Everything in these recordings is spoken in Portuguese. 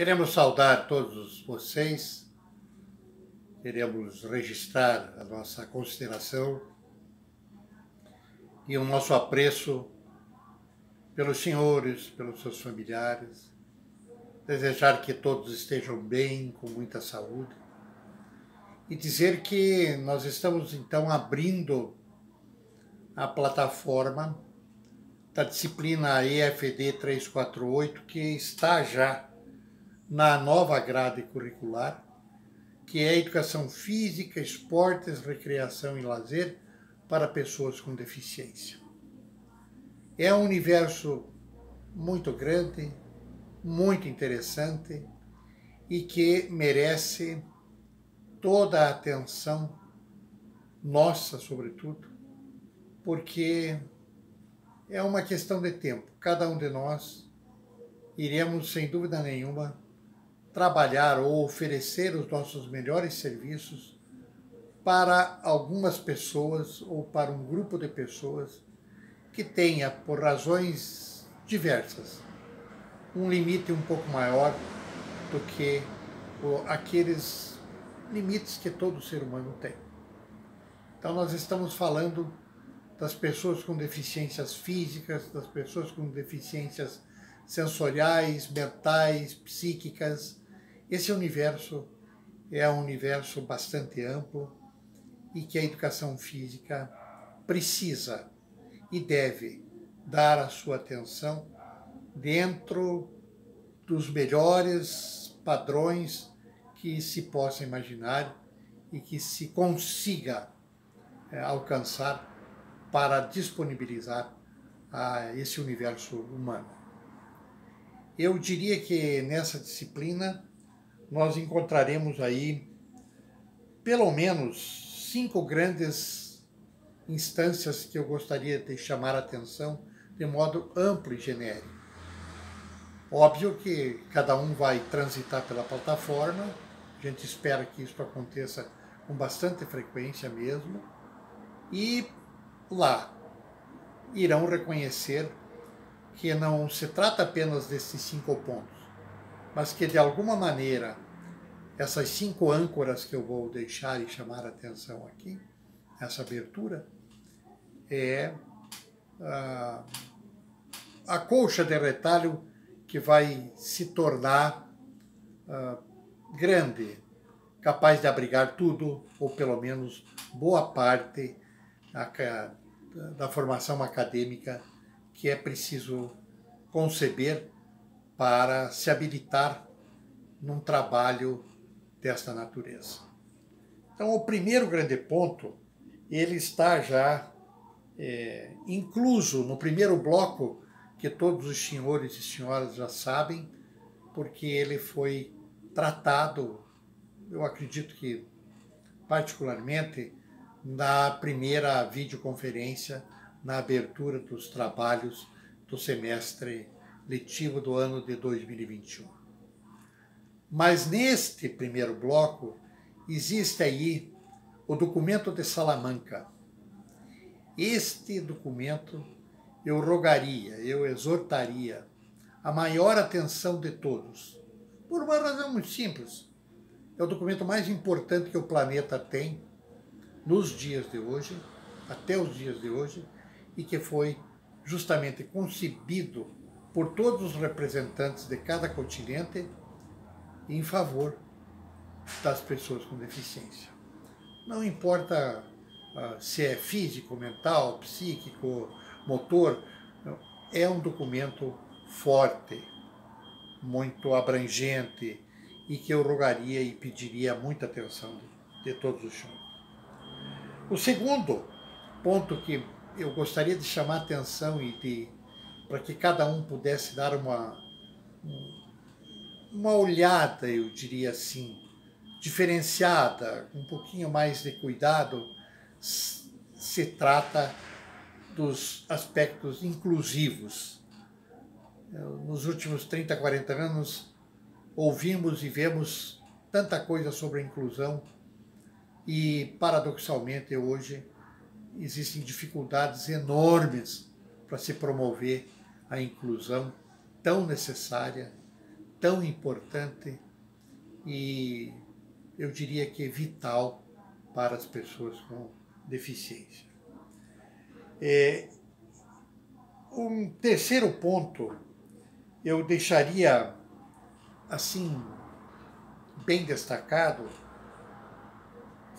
Queremos saudar todos vocês, queremos registrar a nossa consideração e o nosso apreço pelos senhores, pelos seus familiares, desejar que todos estejam bem, com muita saúde. E dizer que nós estamos então abrindo a plataforma da disciplina EFD 348 que está já na nova grade curricular, que é Educação Física, Esportes, Recreação e Lazer para pessoas com deficiência. É um universo muito grande, muito interessante e que merece toda a atenção nossa, sobretudo, porque é uma questão de tempo. Cada um de nós iremos, sem dúvida nenhuma, trabalhar ou oferecer os nossos melhores serviços para algumas pessoas ou para um grupo de pessoas que tenha, por razões diversas, um limite um pouco maior do que aqueles limites que todo ser humano tem. Então, nós estamos falando das pessoas com deficiências físicas, das pessoas com deficiências sensoriais, mentais, psíquicas, esse universo é um universo bastante amplo e que a educação física precisa e deve dar a sua atenção dentro dos melhores padrões que se possa imaginar e que se consiga é, alcançar para disponibilizar a esse universo humano. Eu diria que nessa disciplina nós encontraremos aí pelo menos cinco grandes instâncias que eu gostaria de chamar a atenção de modo amplo e genérico. Óbvio que cada um vai transitar pela plataforma, a gente espera que isso aconteça com bastante frequência mesmo, e lá irão reconhecer que não se trata apenas desses cinco pontos, mas que de alguma maneira essas cinco âncoras que eu vou deixar e chamar a atenção aqui, essa abertura, é a, a colcha de retalho que vai se tornar uh, grande, capaz de abrigar tudo, ou pelo menos boa parte a, da formação acadêmica que é preciso conceber para se habilitar num trabalho desta natureza. Então, o primeiro grande ponto, ele está já é, incluso no primeiro bloco, que todos os senhores e senhoras já sabem, porque ele foi tratado, eu acredito que particularmente, na primeira videoconferência, na abertura dos trabalhos do semestre letivo do ano de 2021. Mas neste primeiro bloco existe aí o documento de Salamanca. Este documento eu rogaria, eu exortaria a maior atenção de todos, por uma razão muito simples. É o documento mais importante que o planeta tem nos dias de hoje, até os dias de hoje, e que foi justamente concebido por todos os representantes de cada continente em favor das pessoas com deficiência. Não importa uh, se é físico, mental, psíquico, motor, é um documento forte, muito abrangente e que eu rogaria e pediria muita atenção de, de todos os senhores. O segundo ponto que eu gostaria de chamar atenção e de para que cada um pudesse dar uma, uma olhada, eu diria assim, diferenciada, um pouquinho mais de cuidado, se trata dos aspectos inclusivos. Nos últimos 30, 40 anos, ouvimos e vemos tanta coisa sobre a inclusão e, paradoxalmente, hoje existem dificuldades enormes para se promover a inclusão tão necessária, tão importante e eu diria que vital para as pessoas com deficiência. É, um terceiro ponto eu deixaria assim bem destacado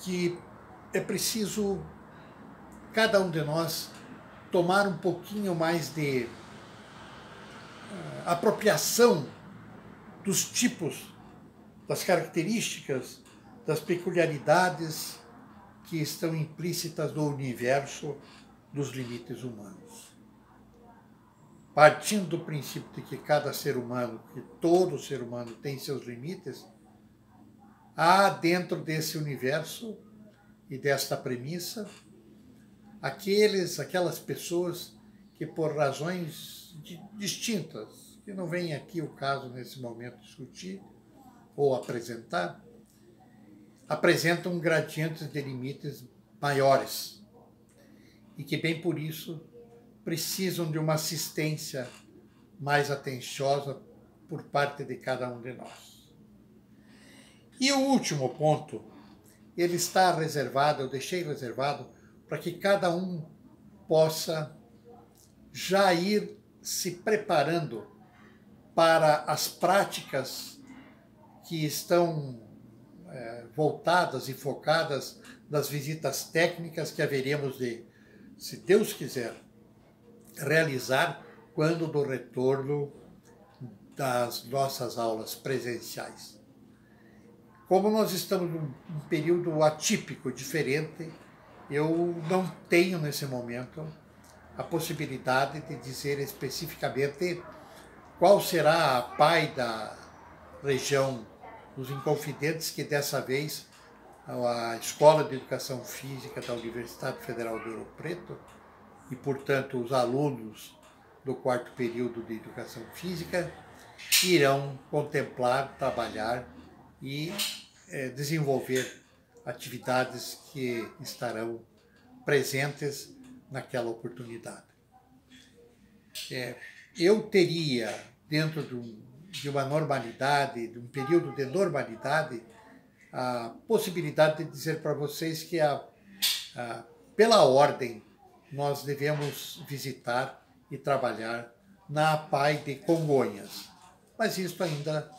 que é preciso cada um de nós tomar um pouquinho mais de apropriação dos tipos, das características, das peculiaridades que estão implícitas no universo dos limites humanos. Partindo do princípio de que cada ser humano, que todo ser humano tem seus limites, há dentro desse universo e desta premissa aqueles, aquelas pessoas que por razões distintas, que não vem aqui o caso nesse momento discutir ou apresentar, apresentam gradientes de limites maiores e que bem por isso precisam de uma assistência mais atenciosa por parte de cada um de nós. E o último ponto, ele está reservado, eu deixei reservado para que cada um possa já ir se preparando para as práticas que estão é, voltadas e focadas nas visitas técnicas que haveremos de, se Deus quiser, realizar quando do retorno das nossas aulas presenciais. Como nós estamos num período atípico, diferente, eu não tenho nesse momento a possibilidade de dizer especificamente qual será a PAI da região dos Inconfidentes, que dessa vez a Escola de Educação Física da Universidade Federal de Ouro Preto e, portanto, os alunos do quarto período de Educação Física irão contemplar, trabalhar e é, desenvolver atividades que estarão presentes naquela oportunidade. É, eu teria, dentro de, um, de uma normalidade, de um período de normalidade, a possibilidade de dizer para vocês que, a, a, pela ordem, nós devemos visitar e trabalhar na PAI de Congonhas. Mas isso ainda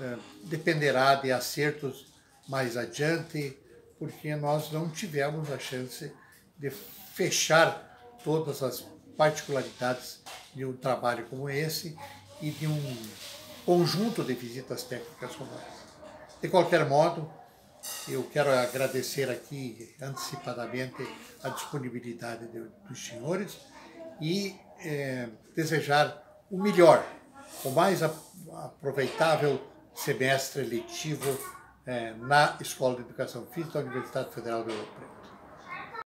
é, dependerá de acertos mais adiante, porque nós não tivemos a chance de fechar todas as particularidades de um trabalho como esse e de um conjunto de visitas técnicas como essa. De qualquer modo, eu quero agradecer aqui antecipadamente a disponibilidade de, dos senhores e é, desejar o melhor, o mais aproveitável semestre letivo é, na Escola de Educação Física da Universidade Federal do Ouro Preto.